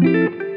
Música